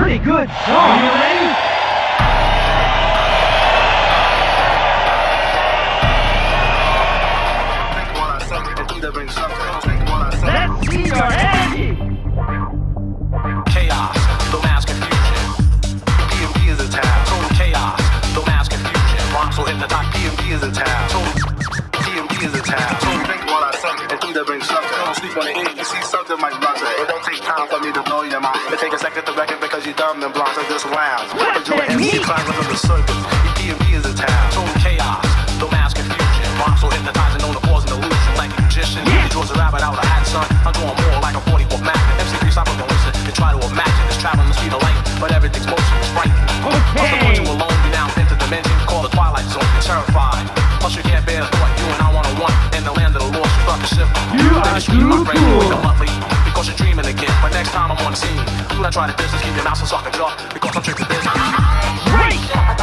pretty good song. You ready? Let's see your Angie. Chaos, confusion. PMD is a town. Total chaos, confusion. Rocks will is a. Don't sleep on the end. You see something might blunt it. Don't take time for me to blow your mind. It take a second to reckon because you dumb and blind. So just lounge. But your MC climb up the circus. PMD is a town. Total chaos, the mass confusion. Rocks will hypnotize and know the cause and illusion. Like a magician. He draws a rabbit out of hat, son. I'm going more like a 44 Magnum. You thought the ship. You are scream my too brain cool. with the monthly because you're dreaming again. But next time I'm on the scene, do not try to business. Keep your mouth so suck it up because I'm tripping business. Great.